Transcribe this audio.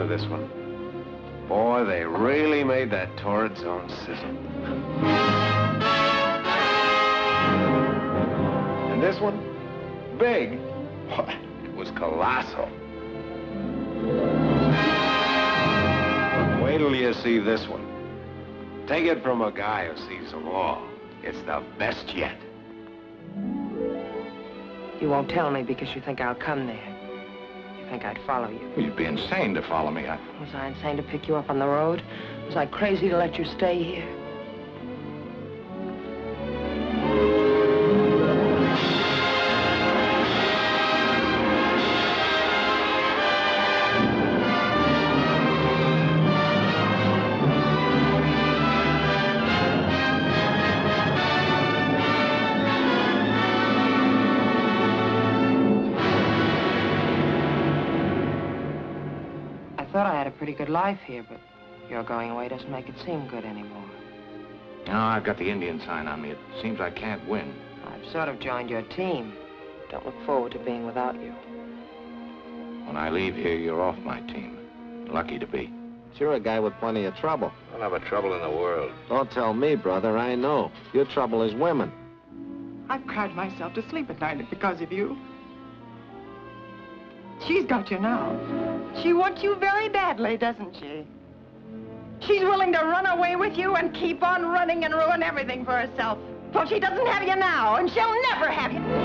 remember this one. Boy, they really made that torrid zone sizzle. And this one? Big. What? It was colossal. But wait till you see this one. Take it from a guy who sees them all. It's the best yet. You won't tell me because you think I'll come there. Think I'd follow you. You'd be insane to follow me. I... Was I insane to pick you up on the road? Was I crazy to let you stay here? Thought I had a pretty good life here, but your going away doesn't make it seem good anymore. You know, I've got the Indian sign on me. It seems I can't win. I've sort of joined your team. Don't look forward to being without you. When I leave here, you're off my team. Lucky to be. You're a guy with plenty of trouble. I'll have a trouble in the world. Don't tell me, brother. I know. Your trouble is women. I've cried myself to sleep at night because of you. She's got you now. She wants you very badly, doesn't she? She's willing to run away with you and keep on running and ruin everything for herself. Well, she doesn't have you now, and she'll never have you.